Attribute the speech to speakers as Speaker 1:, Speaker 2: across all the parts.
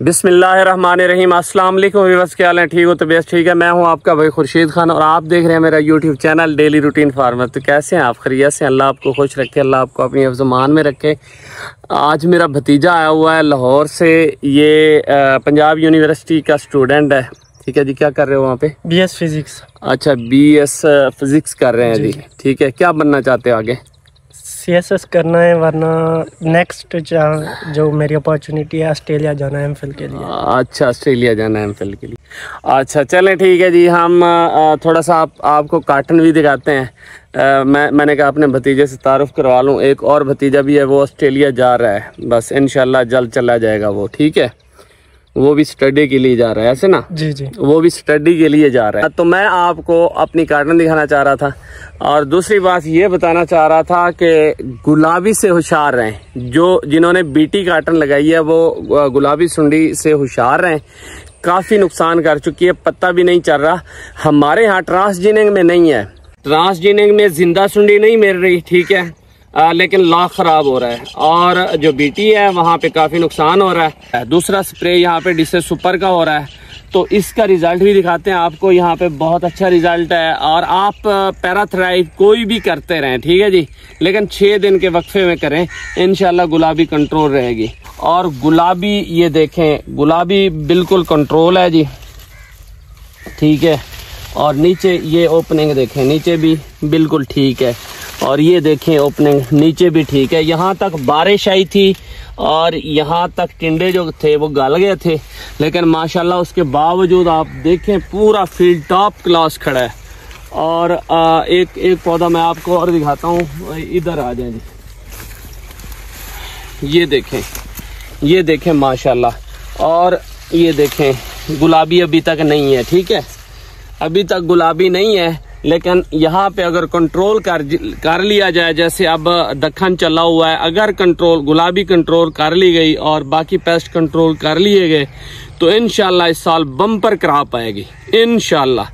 Speaker 1: बिसमीम अस्सलाम विवस क्या हाल है? ठीक हो? तो बेस्ट ठीक है? मैं हूँ आपका भाई खुर्शीद खान और आप देख रहे हैं मेरा YouTube channel daily routine farmer तो कैसे हैं आप? खरीत से अल्लाह आपको खुश रखे अल्लाह आपको अपनी अफजमान में रखे। आज मेरा भतीजा आया हुआ है लाहौर से। ये पंजाब यूनिवर्सिटी का स्टूडेंट है। ठीक है जी क्या कर रहे हो वहाँ पे?
Speaker 2: बी एस फिजिक्स
Speaker 1: अच्छा बी एस फिजिक्स कर रहे हैं जी। ठीक है क्या बनना चाहते हो आगे?
Speaker 2: सी एस एस करना है वरना नेक्स्ट जो मेरी अपॉर्चुनिटी है ऑस्ट्रेलिया जाना है एम के लिए।
Speaker 1: अच्छा ऑस्ट्रेलिया जाना है एम के लिए। अच्छा चलें ठीक है जी हम थोड़ा सा आप, आपको कार्टन भी दिखाते हैं। आ, मैं मैंने कहा अपने भतीजे से तारुफ करवा लूँ एक और भतीजा भी है वो ऑस्ट्रेलिया जा रहा है। बस इन जल्द चला जाएगा वो ठीक है? वो भी स्टडी के लिए जा रहा है ऐसे ना?
Speaker 2: जी जी।
Speaker 1: वो भी स्टडी के लिए जा रहा है। तो मैं आपको अपनी कार्टन दिखाना चाह रहा था और दूसरी बात ये बताना चाह रहा था कि गुलाबी से होशियार रहें। जो जिन्होंने बीटी कार्टन लगाई है वो गुलाबी सुंडी से होशियार रहें। काफ़ी नुकसान कर चुकी है पत्ता भी नहीं चल रहा। हमारे यहाँ ट्रांसजीनिंग में नहीं है। ट्रांसजीनिंग में ज़िंदा सुंडी नहीं मिल रही ठीक है? आ, लेकिन लाख ख़राब हो रहा है। और जो बीटी है वहाँ पे काफ़ी नुकसान हो रहा है। दूसरा स्प्रे यहाँ पे डिसे सुपर का हो रहा है। तो इसका रिज़ल्ट भी दिखाते हैं आपको। यहाँ पे बहुत अच्छा रिज़ल्ट है। और आप पैराथ्राइव कोई भी करते रहें ठीक है जी? लेकिन छः दिन के वक्फे में करें इनशाला गुलाबी कंट्रोल रहेगी। और गुलाबी ये देखें गुलाबी बिल्कुल कंट्रोल है जी। ठीक है? और नीचे ये ओपनिंग देखें नीचे भी बिल्कुल ठीक है। और ये देखें ओपनिंग नीचे भी ठीक है। यहाँ तक बारिश आई थी और यहाँ तक टिंडे जो थे, वो गल गए थे। लेकिन माशाल्लाह उसके बावजूद आप देखें, पूरा फ़ील्ड टॉप क्लास खड़ा है। और एक एक पौधा मैं आपको और दिखाता हूँ। इधर आ जाए जी। ये देखें ये देखें माशाल्लाह। और ये देखें, गुलाबी अभी तक नहीं है, ठीक है? अभी तक गुलाबी नहीं है। लेकिन यहाँ पे अगर कंट्रोल कर कर लिया जाए जैसे अब दखन चला हुआ है अगर कंट्रोल गुलाबी कंट्रोल कर ली गई और बाकी पेस्ट कंट्रोल कर लिए गए तो इनशाला इस साल बम्पर क्रॉप आएगी इनशाला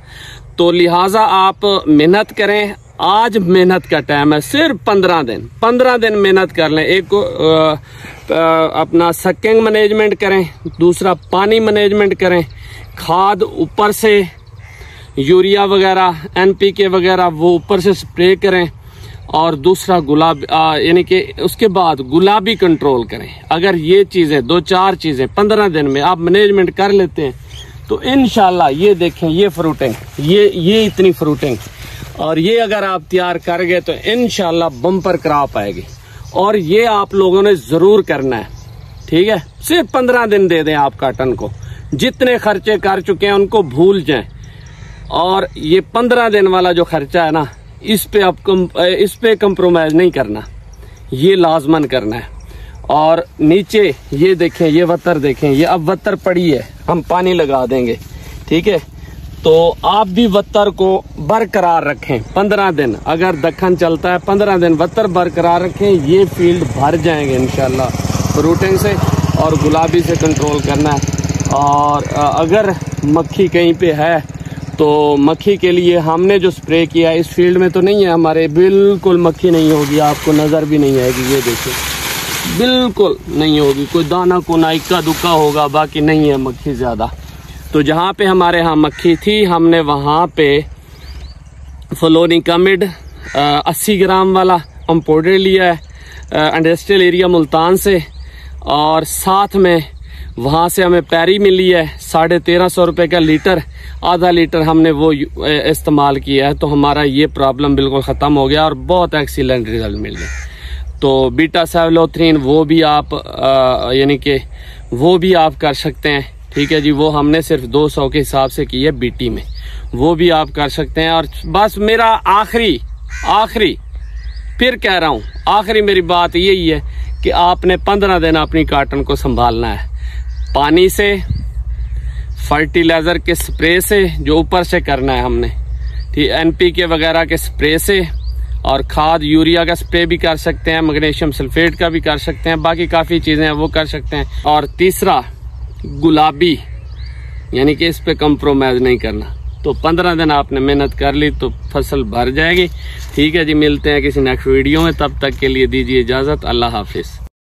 Speaker 1: तो लिहाजा आप मेहनत करें आज मेहनत का टाइम है सिर्फ़ पंद्रह दिन। पंद्रह दिन मेहनत कर लें। एक आ, आ, अपना सकिंग मैनेजमेंट करें दूसरा पानी मैनेजमेंट करें खाद ऊपर से यूरिया वगैरह एनपीके वगैरह, वो ऊपर से स्प्रे करें और दूसरा गुलाब यानी कि उसके बाद गुलाबी कंट्रोल करें। अगर ये चीज़ें, दो चार चीज़ें, पंद्रह दिन में आप मैनेजमेंट कर लेते हैं तो इन ये देखें, ये फ्रूटिंग ये ये इतनी फ्रूटिंग और ये अगर आप तैयार कर गए तो इन बम्पर क्रॉप आएगी। और ये आप लोगों ने ज़रूर करना है, ठीक है? सिर्फ़ पंद्रह दिन दे दें आप काटन को। जितने खर्चे कर चुके हैं, उनको भूल जाएँ। और ये पंद्रह दिन वाला जो खर्चा है ना इस पे आप कम, इस पे कंप्रोमाइज नहीं करना। ये लाजमन करना है। और नीचे ये देखें ये वतर देखें ये अब वतर पड़ी है हम पानी लगा देंगे ठीक है? तो आप भी वत्तर को बरकरार रखें पंद्रह दिन। अगर दखन चलता है पंद्रह दिन वत्तर बरकरार रखें ये फ़ील्ड भर जाएँगे इनशाला रूटिंग से और गुलाबी से कंट्रोल करना है। और अगर मक्खी कहीं पे है तो मक्खी के लिए हमने जो स्प्रे किया, इस फ़ील्ड में तो नहीं है हमारे, बिल्कुल मक्खी नहीं होगी, आपको नज़र भी नहीं आएगी, ये देखिए। बिल्कुल नहीं होगी, कोई दाना कोना इक्का दुक्का होगा, बाकी नहीं है मक्खी ज़्यादा। तो जहाँ पे हमारे यहाँ मक्खी थी, हमने वहाँ पे फ्लोनी कमिड अस्सी ग्राम वाला पाउडर लिया है इंडस्ट्रियल एरिया मुल्तान से, और साथ में वहाँ से हमें पैरी मिली है, साढ़े तेरह सौ रुपये का लीटर, आधा लीटर हमने वो इस्तेमाल किया है तो हमारा ये प्रॉब्लम बिल्कुल ख़त्म हो गया और बहुत एक्सीलेंट रिज़ल्ट मिल गया। तो बीटा सेवलोथ्रीन, वो भी आप यानी कि वो भी आप कर सकते हैं, ठीक है जी, वो हमने सिर्फ़ 200 के हिसाब से की है बीटी में। वो भी आप कर सकते हैं और बस मेरा आखिरी आखिरी, फिर कह रहा हूँ, आखिरी मेरी बात यही है कि आपने पंद्रह दिन अपनी कार्टन को संभालना है। पानी से फर्टिलाइज़र के स्प्रे से, जो ऊपर से करना है हमने। ठीक एन पी के वगैरह के स्प्रे से, और खाद, यूरिया का स्प्रे भी कर सकते हैं मैग्नीशियम सल्फेट का भी कर सकते हैं, बाकी काफ़ी चीज़ें हैं, वो कर सकते हैं। और तीसरा, गुलाबी, यानी कि इस पर कंप्रोमाइज़ नहीं करना। तो पंद्रह दिन आपने मेहनत कर ली तो फ़सल भर जाएगी। ठीक है जी, मिलते हैं किसी नेक्स्ट वीडियो में, तब तक के लिए दीजिए इजाज़त, अल्लाह हाफिज़।